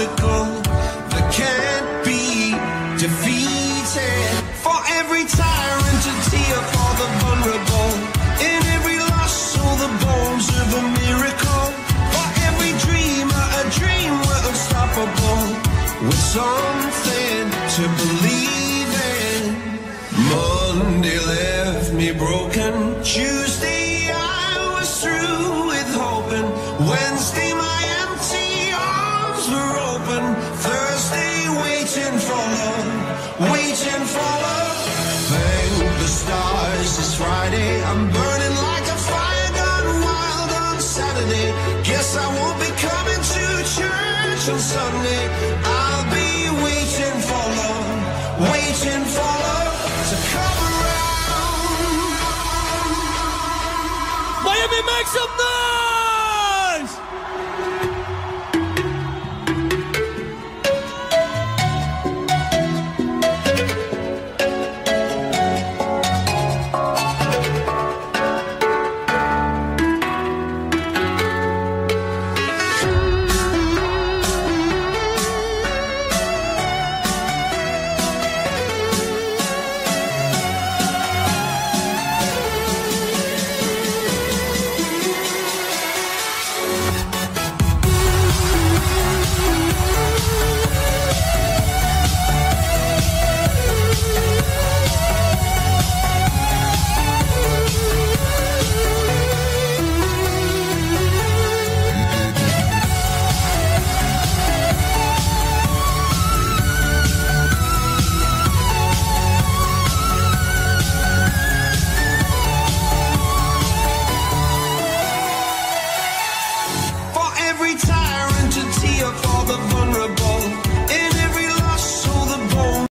obstacle that can't be defeated. For every tyrant, a tear for the vulnerable. In every loss, all the bones of a miracle. For every dreamer, a dream we're unstoppable. With something to believe in. Monday left me broken. Tuesday I'm burning like a fire gone wild on Saturday. Guess I won't be coming to church on Sunday. I'll be waiting for love, waiting for love to come around. Miami, make some noise!